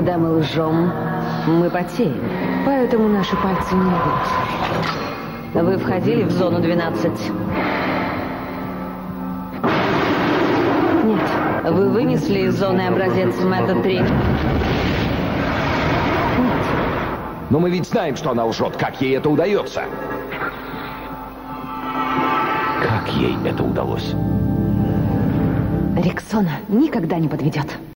Когда мы лжем, мы потеем, поэтому наши пальцы не идут. Вы входили в зону 12? Нет. Вы вынесли из зоны образец Мэтта 3? Но мы ведь знаем, что она лжет. Как ей это удается? Как ей это удалось? Риксона никогда не подведет.